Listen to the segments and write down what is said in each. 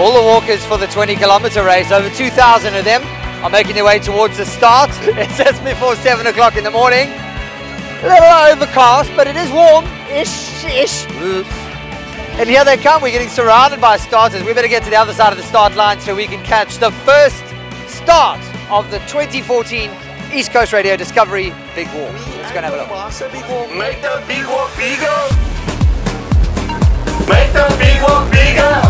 All the walkers for the 20 kilometer race, over 2,000 of them, are making their way towards the start. It's just before 7 o'clock in the morning. A little overcast, but it is warm. Ish, ish. And here they come. We're getting surrounded by starters. We better get to the other side of the start line so we can catch the first start of the 2014 East Coast Radio Discovery Big Walk. Let's go and have a look. Make the big walk bigger. Make the big walk bigger.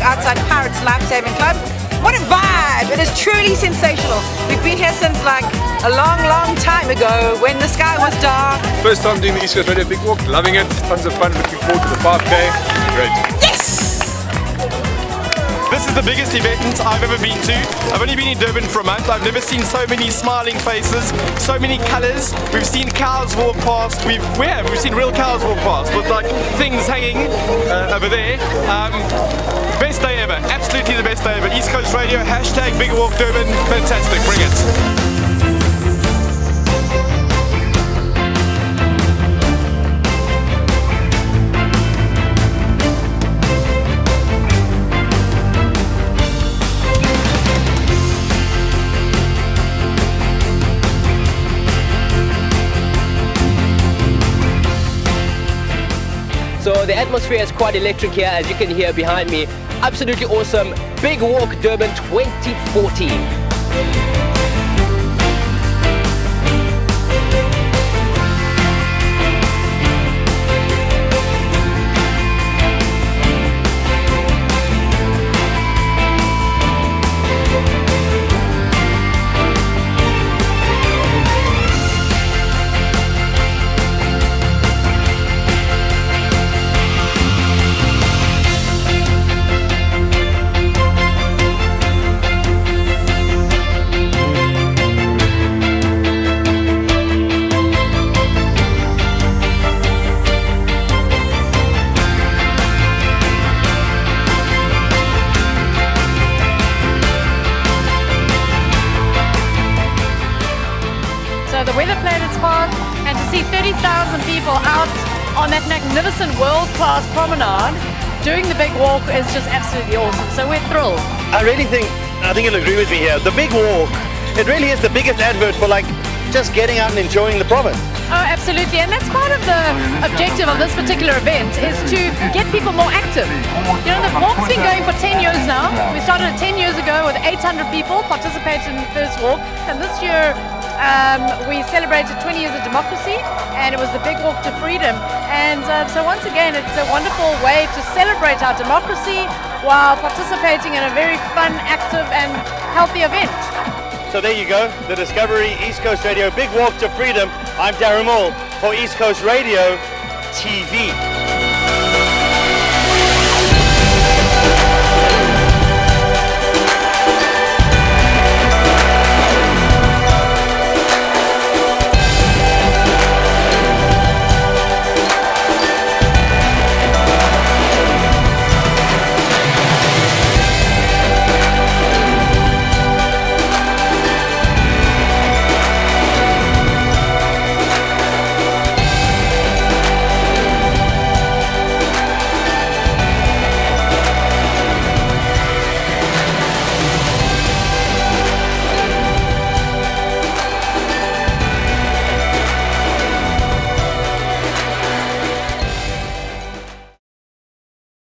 outside Pirates Life Saving Club. What a vibe! It is truly sensational. We've been here since like a long, long time ago when the sky was dark. First time doing the East Coast Radio Big Walk, loving it, tons of fun, looking forward to the 5K, great. Yes! This is the biggest event I've ever been to. I've only been in Durban for a month. I've never seen so many smiling faces, so many colours. We've seen cows walk past. We've we have we've seen real cows walk past with like things hanging uh, over there. Um, best day ever. Absolutely the best day ever. East Coast Radio hashtag Big Walk Durban. Fantastic. Bring it. So the atmosphere is quite electric here, as you can hear behind me. Absolutely awesome. Big Walk Durban 2014. Part, and to see 30,000 people out on that magnificent world-class promenade doing the big walk is just absolutely awesome. So we're thrilled. I really think, I think you'll agree with me here. The big walk, it really is the biggest advert for like just getting out and enjoying the province. Oh, absolutely. And that's part of the objective of this particular event is to get people more active. You know, the walk's been going for 10 years now. We started it 10 years ago with 800 people participated in the first walk. And this year um, we celebrated 20 years of democracy and it was the big walk to freedom. And uh, so once again, it's a wonderful way to celebrate our democracy while participating in a very fun, active and healthy event. So there you go, the Discovery East Coast Radio Big Walk to Freedom. I'm Darren Maule for East Coast Radio TV.